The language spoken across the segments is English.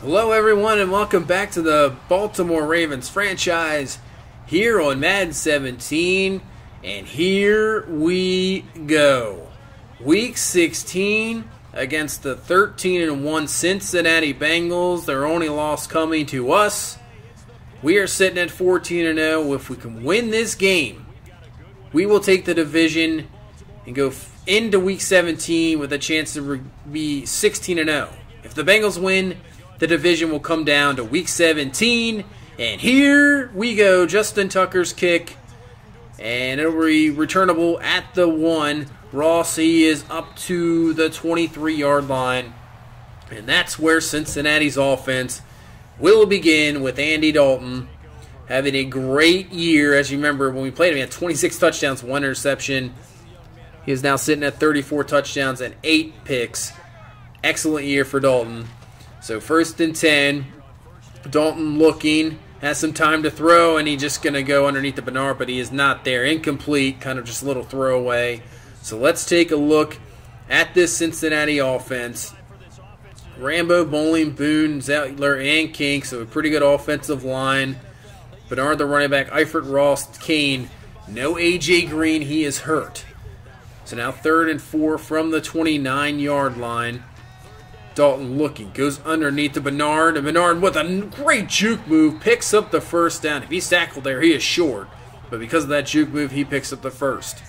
Hello, everyone, and welcome back to the Baltimore Ravens franchise here on Madden 17. And here we go. Week 16 against the 13 and 1 Cincinnati Bengals. Their only loss coming to us. We are sitting at 14 and 0. If we can win this game, we will take the division and go into week 17 with a chance to be 16 and 0. If the Bengals win, the division will come down to week 17. And here we go. Justin Tucker's kick. And it'll be returnable at the one. Ross, he is up to the 23 yard line. And that's where Cincinnati's offense will begin with Andy Dalton having a great year. As you remember, when we played him, he had 26 touchdowns, one interception. He is now sitting at 34 touchdowns and eight picks. Excellent year for Dalton. So first and 10. Dalton looking. Has some time to throw, and he's just going to go underneath the Bernard, but he is not there. Incomplete, kind of just a little throwaway. So let's take a look at this Cincinnati offense. Rambo, Boling, Boone, Zettler, and King. So a pretty good offensive line. Bernard, the running back. Eifert, Ross, Cain. No AJ Green. He is hurt. So now third and four from the 29 yard line. Dalton looking, goes underneath the Bernard, and Bernard with a great juke move picks up the first down. If he's tackled there, he is short, but because of that juke move, he picks up the first.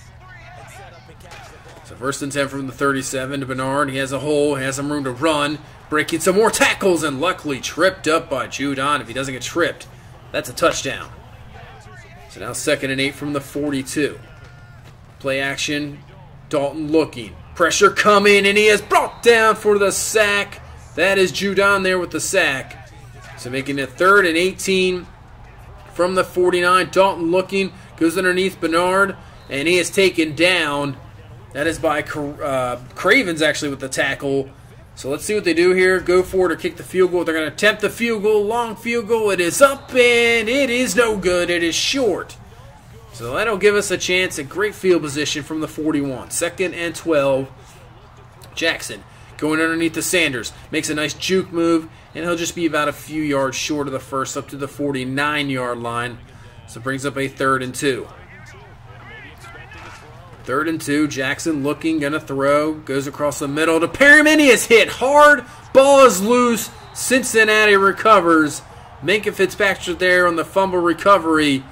So first and 10 from the 37 to Bernard. He has a hole, has some room to run, breaking some more tackles, and luckily tripped up by Judon. If he doesn't get tripped, that's a touchdown. So now second and eight from the 42. Play action, Dalton looking, Pressure coming, and he is brought down for the sack. That is Judon there with the sack. So making it third and 18 from the 49. Dalton looking, goes underneath Bernard, and he is taken down. That is by uh, Cravens actually with the tackle. So let's see what they do here. Go for it or kick the field goal. They're going to attempt the field goal. Long field goal. It is up and it is no good. It is short. So that'll give us a chance at great field position from the 41. Second and 12. Jackson going underneath the Sanders. Makes a nice juke move, and he'll just be about a few yards short of the first up to the 49 yard line. So brings up a third and two. Third and two. Jackson looking, gonna throw. Goes across the middle to Perriman. He is hit hard. Ball is loose. Cincinnati recovers. Minkah Fitzpatrick there on the fumble recovery.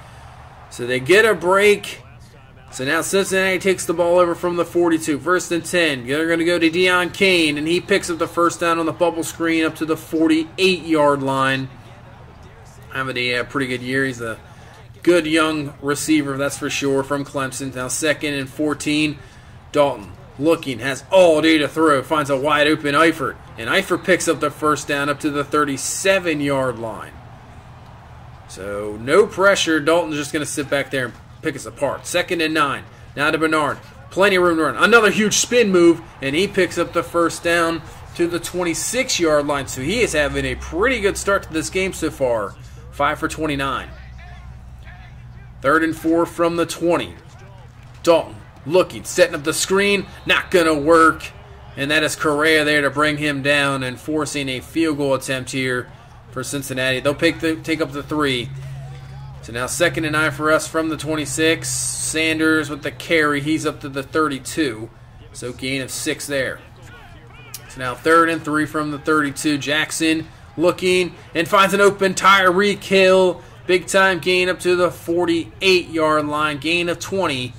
So they get a break. So now Cincinnati takes the ball over from the 42. First and 10. They're going to go to Deon Cain, and he picks up the first down on the bubble screen up to the 48 yard line. Having a uh, pretty good year. He's a good young receiver, that's for sure, from Clemson. Now second and 14. Dalton looking, has all day to throw, finds a wide open Eifert, and Eifert picks up the first down up to the 37 yard line. So no pressure. Dalton's just going to sit back there and pick us apart. Second and nine. Now to Bernard. Plenty of room to run. Another huge spin move, and he picks up the first down to the 26 yard line. So he is having a pretty good start to this game so far. 5 for 29. Third and four from the 20. Dalton looking, setting up the screen. Not going to work. And that is Correa there to bring him down and forcing a field goal attempt here for Cincinnati. They'll pick the, take up the three. So now second and nine for us from the 26. Sanders with the carry. He's up to the 32. So gain of six there. So now third and three from the 32. Jackson looking and finds an open Tyreek Hill. Big time gain up to the 48 yard line. Gain of 20.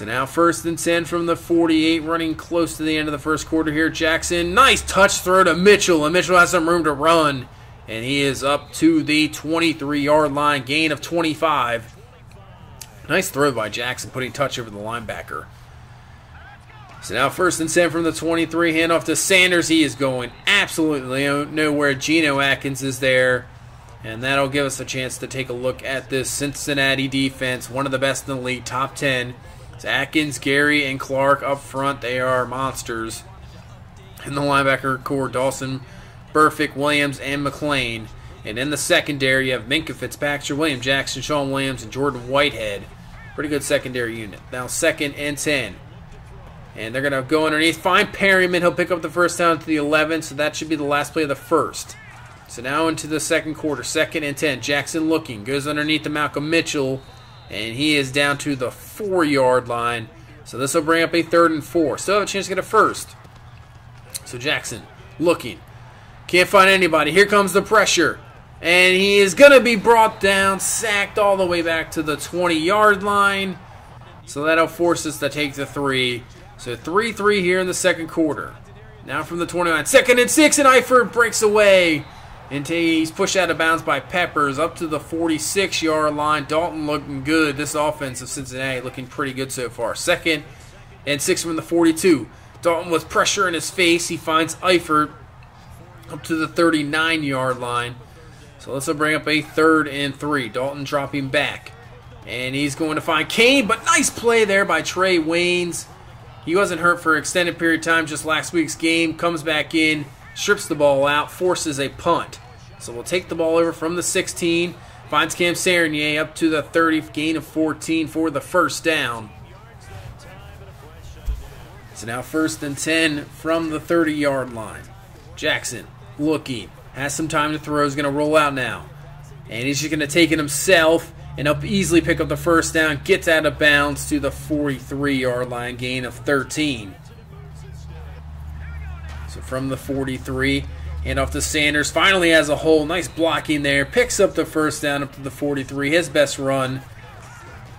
So now first and 10 from the 48, running close to the end of the first quarter here. Jackson, nice touch throw to Mitchell, and Mitchell has some room to run. And he is up to the 23 yard line, gain of 25. Nice throw by Jackson, putting touch over the linebacker. So now first and 10 from the 23, handoff to Sanders. He is going absolutely nowhere. Geno Atkins is there. And that'll give us a chance to take a look at this Cincinnati defense, one of the best in the league, top 10. It's Atkins, Gary, and Clark up front. They are monsters. In the linebacker core, Dawson, Burfict, Williams, and McLean. And in the secondary, you have Minkah Fitzpatrick, William Jackson, Shawn Williams, and Jordan Whitehead. Pretty good secondary unit. Now, second and 10. And they're going to go underneath. Find Perriman. He'll pick up the first down to the 11, so that should be the last play of the first. So now into the second quarter, second and 10. Jackson looking, goes underneath the Malcolm Mitchell, and he is down to the four yard line. So this will bring up a third and four. Still have a chance to get a first. So Jackson looking, can't find anybody. Here comes the pressure. And he is going to be brought down, sacked all the way back to the 20 yard line. So that'll force us to take the three. So 3 3 here in the second quarter. Now from the 29. Second and six, and Eifert breaks away. And he's pushed out of bounds by Peppers up to the 46 yard line. Dalton looking good. This offense of Cincinnati looking pretty good so far. Second and six from the 42. Dalton with pressure in his face. He finds Eifert up to the 39 yard line. So this will bring up a third and three. Dalton dropping back. And he's going to find Cain, but nice play there by Trae Waynes. He wasn't hurt for extended period of time just last week's game. Comes back in, strips the ball out, forces a punt. So we'll take the ball over from the 16. Finds Cam Serenier up to the 30, gain of 14 for the first down. So now first and 10 from the 30 yard line. Jackson looking, has some time to throw, is going to roll out now. And he's just going to take it himself and up easily pick up the first down, gets out of bounds to the 43 yard line, gain of 13. So from the 43, hand off to Sanders. Finally has a hole. Nice blocking there. Picks up the first down up to the 43. His best run.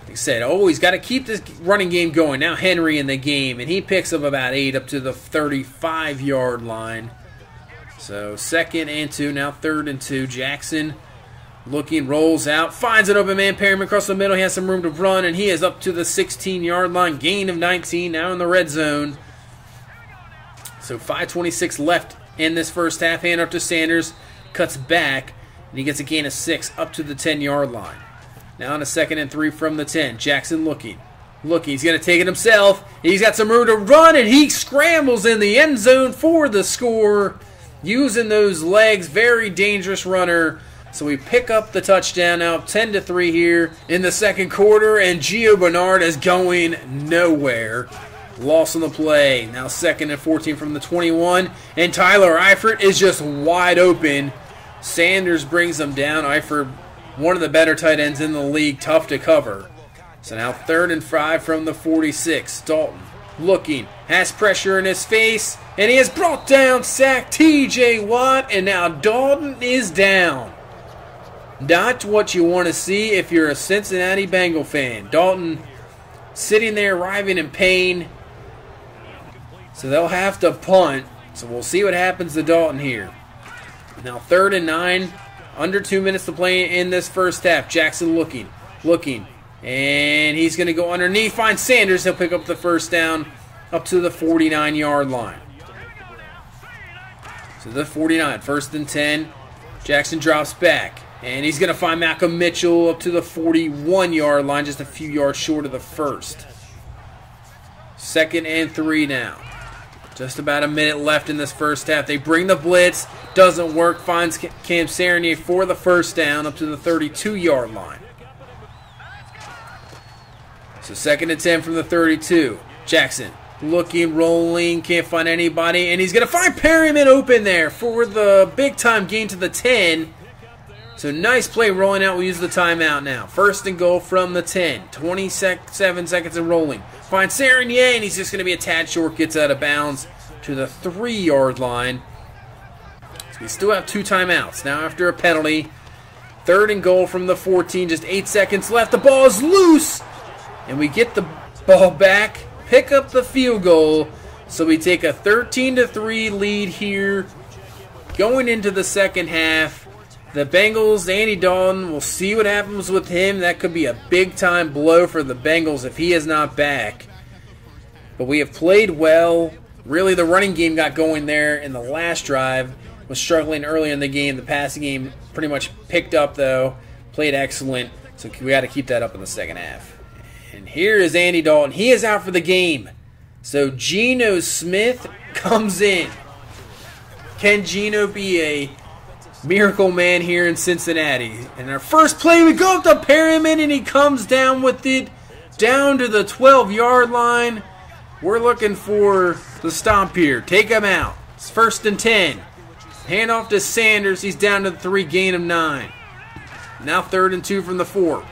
Like I said, oh, he's got to keep this running game going. Now Henry in the game, and he picks up about eight up to the 35 yard line. So second and two, now third and two. Jackson Looking, rolls out, finds an open man. Perriman across the middle. He has some room to run, and he is up to the 16 yard line. Gain of 19, now in the red zone. So 5.26 left in this first half. Hand up to Sanders, cuts back, and he gets a gain of six up to the 10 yard line. Now on a second and three from the 10. Jackson looking. Looking, he's going to take it himself. He's got some room to run, and he scrambles in the end zone for the score. Using those legs, very dangerous runner. So we pick up the touchdown now, 10 to 3 here in the second quarter, and Gio Bernard is going nowhere. Loss on the play. Now second and 14 from the 21, and Tyler Eifert is just wide open. Sanders brings him down. Eifert, one of the better tight ends in the league, tough to cover. So now third and five from the 46. Dalton looking, has pressure in his face, and he has brought down sack TJ Watt, and now Dalton is down. Not what you want to see if you're a Cincinnati Bengal fan. Dalton sitting there writhing in pain. So they'll have to punt. So we'll see what happens to Dalton here. Now third and nine. Under two minutes to play in this first half. Jackson looking. Looking. And he's going to go underneath. Find Sanders. He'll pick up the first down up to the 49 yard line. So the 49. First and 10. Jackson drops back. And he's going to find Malcolm Mitchell up to the 41 yard line, just a few yards short of the first. Second and three now. Just about a minute left in this first half. They bring the blitz, doesn't work, finds Cam Serenier for the first down up to the 32 yard line. So second and 10 from the 32. Jackson looking, rolling, can't find anybody, and he's going to find Perriman open there for the big time gain to the 10. So nice play rolling out. We use the timeout now. First and goal from the 10. 27 seconds and rolling. Finds Serenier, and he's just going to be a tad short. Gets out of bounds to the three yard line. So we still have two timeouts. Now after a penalty. Third and goal from the 14. Just eight seconds left. The ball is loose. And we get the ball back. Pick up the field goal. So we take a 13 to 3 lead here. Going into the second half. The Bengals, Andy Dalton, we'll see what happens with him. That could be a big time blow for the Bengals if he is not back. But we have played well. Really, the running game got going there in the last drive. Was struggling early in the game. The passing game pretty much picked up, though. Played excellent. So we got to keep that up in the second half. And here is Andy Dalton. He is out for the game. So Geno Smith comes in. Can Geno be a Miracle Man here in Cincinnati. And our first play, we go up to Perriman, and he comes down with it down to the 12 yard line. We're looking for the stomp here. Take him out. It's first and 10. Hand off to Sanders. He's down to the three, gain of nine. Now third and two from the four.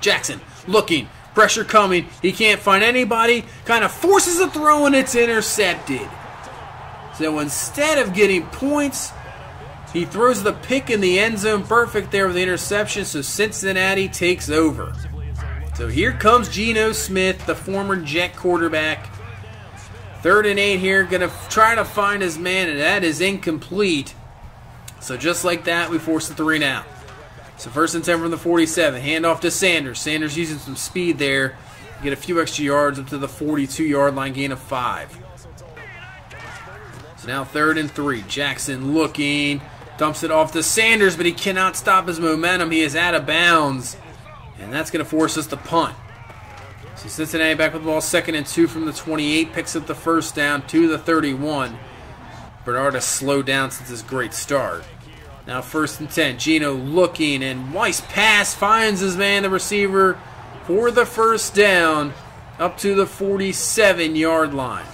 Jackson looking. Pressure coming. He can't find anybody. Kind of forces a throw and it's intercepted. So instead of getting points, he throws the pick in the end zone. Perfect there with the interception. So Cincinnati takes over. So here comes Geno Smith, the former Jet quarterback. Third and eight here, going to try to find his man, and that is incomplete. So just like that, we force the three now. So first and 10 from the 47. Hand off to Sanders. Sanders using some speed there. Get a few extra yards up to the 42 yard line, gain of five. So now third and three. Jackson looking. Dumps it off to Sanders, but he cannot stop his momentum. He is out of bounds. And that's going to force us to punt. So Cincinnati back with the ball, second and two from the 28, picks up the first down to the 31. Bernard has slowed down since his great start. Now first and 10, Geno looking, and Weiss pass finds his man, the receiver, for the first down up to the 47 yard line.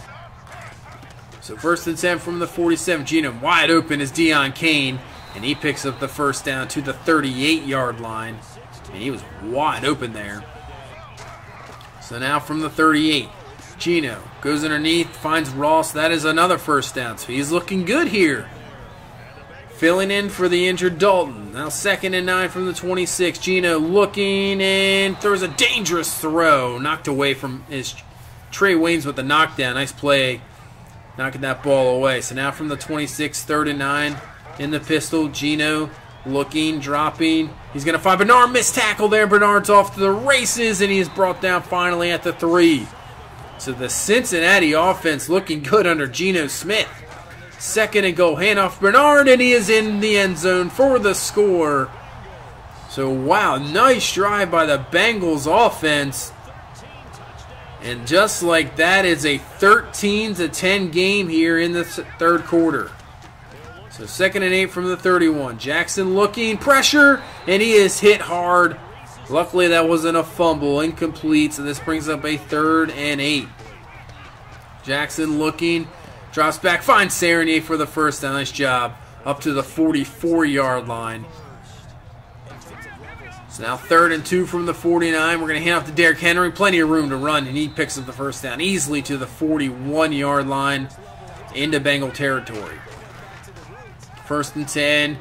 So first and 10 from the 47, Geno wide open is Deon Cain, and he picks up the first down to the 38 yard line. And he was wide open there. So now from the 38, Geno goes underneath, finds Ross. That is another first down. So he's looking good here. Filling in for the injured Dalton. Now second and nine from the 26. Geno looking and throws a dangerous throw. Knocked away from his Trae Waynes with the knockdown. Nice play. Knocking that ball away. So now from the 26, third and nine in the pistol. Geno looking, dropping. He's going to find Bernard. Missed tackle there. Bernard's off to the races, and he is brought down finally at the three. So the Cincinnati offense looking good under Geno Smith. Second and goal, handoff Bernard, and he is in the end zone for the score. So wow, nice drive by the Bengals offense. And just like that, it's a 13 to 10 game here in the third quarter. So second and eight from the 31. Jackson looking, pressure, and he is hit hard. Luckily, that wasn't a fumble, incomplete. So this brings up a third and eight. Jackson looking, drops back, finds Serenier for the first down. Nice job. Up to the 44 yard line. Now third and two from the 49. We're going to hand off to Derrick Henry. Plenty of room to run, and he picks up the first down easily to the 41 yard line into Bengal territory. First and 10.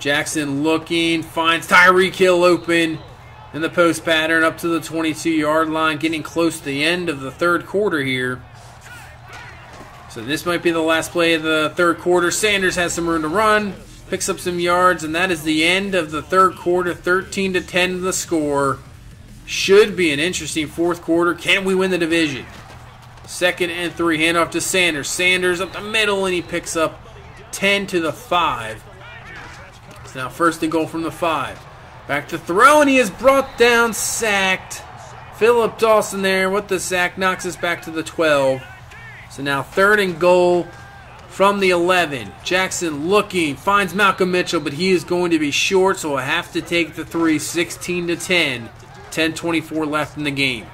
Jackson looking, finds Tyreek Hill open in the post pattern up to the 22 yard line, getting close to the end of the third quarter here. So this might be the last play of the third quarter. Sanders has some room to run, picks up some yards, and that is the end of the third quarter. 13 to 10 the score. Should be an interesting fourth quarter. Can we win the division? Second and three, handoff to Sanders. Sanders up the middle, and he picks up 10 to the 5. So now first and goal from the 5. Back to throw, and he is brought down, sacked. Philip Dawson there with the sack knocks us back to the 12. So now third and goal from the 11. Jackson looking, finds Malcolm Mitchell, but he is going to be short, so I have to take the 3, 16 to 10. 10-24 left in the game.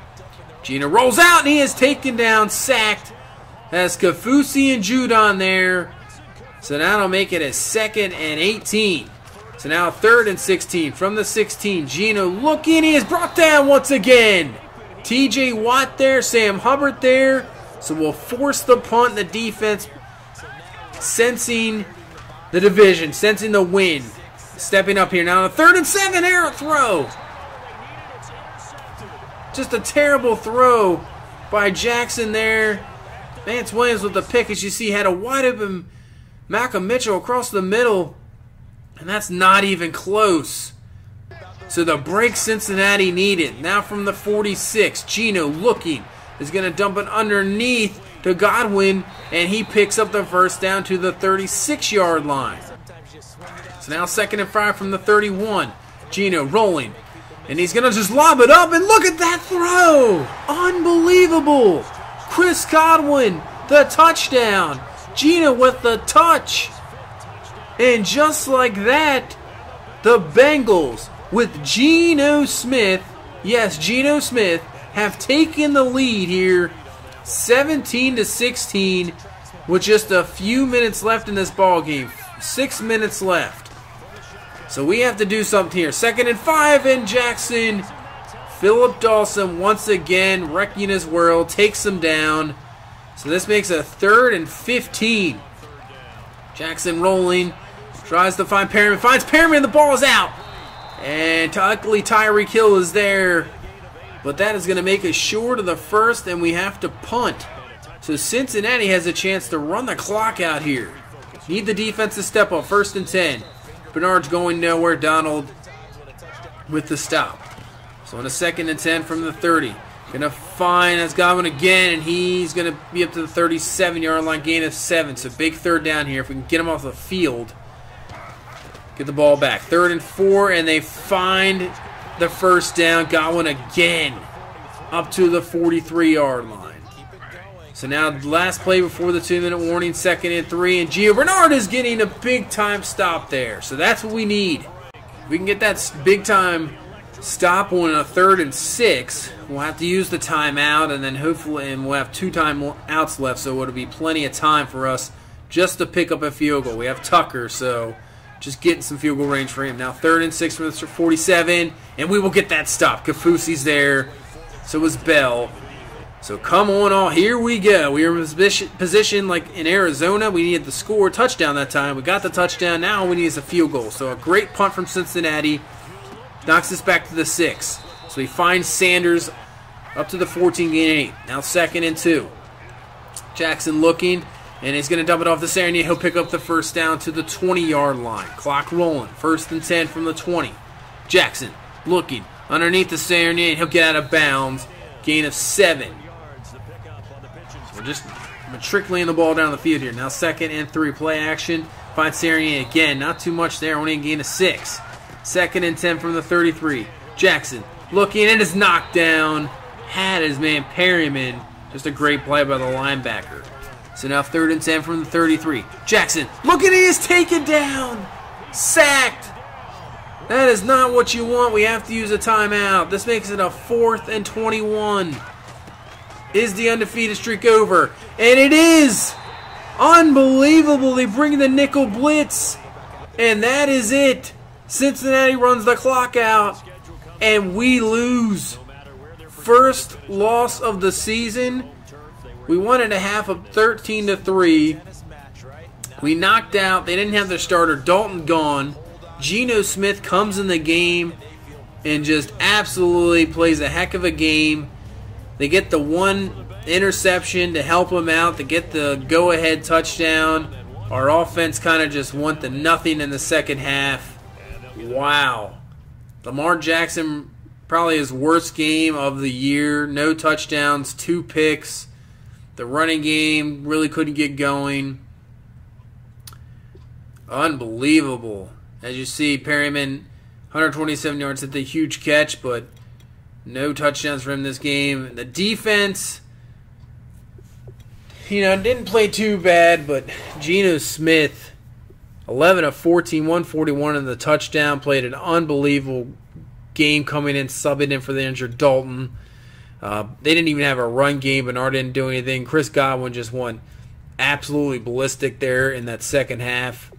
Geno rolls out, and he is taken down, sacked. Has Kaufusi and Judon there. So now it'll make it a second and 18. So now third and 16 from the 16. Geno looking. He is brought down once again. TJ Watt there. Sam Hubbard there. So we'll force the punt. The defense sensing the division, sensing the win. Stepping up here now. The Third and seven. Arrow throw. Just a terrible throw by Jackson there. Vance Williams with the pick, as you see, had a wide open Malcolm Mitchell across the middle, and that's not even close. So the break Cincinnati needed. Now from the 46, Geno looking is going to dump it underneath to Godwin, and he picks up the first down to the 36 yard line. So now second and five from the 31. Geno rolling, and he's going to just lob it up, and look at that throw! Unbelievable! Chris Godwin, the touchdown. Geno with the touch. And just like that, the Bengals with Geno Smith, yes, Geno Smith, have taken the lead here 17 to 16 with just a few minutes left in this ball game. Six minutes left. So we have to do something here. Second and five, and Jackson. Philip Dawson once again wrecking his world, takes him down. So this makes a third and 15. Jackson rolling, tries to find Perriman, finds Perriman, the ball is out. And luckily Tyreek Hill is there. But that is going to make us short of the first, and we have to punt. So Cincinnati has a chance to run the clock out here. Need the defense to step up. First and 10. Bernard's going nowhere. Donald with the stop. So on a second and 10 from the 30. Gonna find that's Godwin again, and he's gonna be up to the 37 yard line, gain of seven. So big third down here. If we can get him off the field, get the ball back. Third and four, and they find the first down. Godwin again up to the 43 yard line. So now last play before the two minute warning, second and three, and Gio Bernard is getting a big time stop there. So that's what we need. We can get that big time stop on a third and six, we'll have to use the timeout, and then hopefully, and we'll have two timeouts left, so it'll be plenty of time for us just to pick up a field goal. We have Tucker, so just getting some field goal range for him. Now third and six from the 47, and we will get that stop. Kaufusi's there, so is Bell. So come on, all here we go. We are in position like in Arizona. We needed the score touchdown that time. We got the touchdown. Now we need a field goal. So a great punt from Cincinnati knocks us back to the six. So we find Sanders up to the 14 gain eight. Now second and two. Jackson looking, and he's going to dump it off the center. He'll pick up the first down to the 20 yard line. Clock rolling. First and 10 from the 20. Jackson looking underneath the center. He'll get out of bounds. Gain of seven. We're just trickling the ball down the field here. Now second and three. Play action. Find Sarian again. Not too much there. Only a gain of six. Second and ten from the 33. Jackson looking and is knocked down. Had his man Perriman. Just a great play by the linebacker. So now third and ten from the 33. Jackson look at he is taken down. Sacked. That is not what you want. We have to use a timeout. This makes it a fourth and 21. Is the undefeated streak over? And it is! Unbelievable. They bring the nickel blitz. And that is it. Cincinnati runs the clock out. And we lose. First loss of the season. We won at a half of 13 to 3. We knocked out. They didn't have their starter. Dalton gone. Geno Smith comes in the game and just absolutely plays a heck of a game. They get the one interception to help them out, to get the go ahead touchdown. Our offense kind of just went to nothing in the second half. Wow. Lamar Jackson, probably his worst game of the year. No touchdowns, two picks. The running game really couldn't get going. Unbelievable. As you see, Perriman, 127 yards, hit the huge catch, but no touchdowns for him this game. The defense, you know, didn't play too bad, but Geno Smith, 11 of 14, 141 in the touchdown, played an unbelievable game coming in, subbing in for the injured Dalton. Uh, they didn't even have a run game. Bernard didn't do anything. Chris Godwin just went absolutely ballistic there in that second half.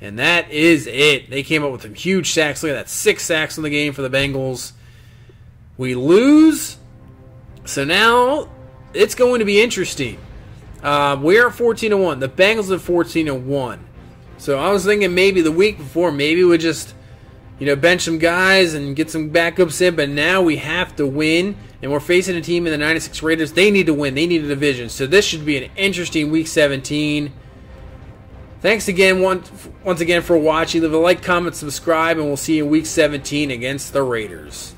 And that is it. They came up with some huge sacks. Look at that. Six sacks in the game for the Bengals. We lose. So now it's going to be interesting. Uh, we're 14 to 1. The Bengals are 14 to 1. So I was thinking maybe the week before, maybe we just, you know, bench some guys and get some backups in, but now we have to win. And we're facing a team in the 96 Raiders. They need to win. They need a division. So this should be an interesting week 17. Thanks again once, once again for watching. Leave a like, comment, subscribe, and we'll see you in week 17 against the Raiders.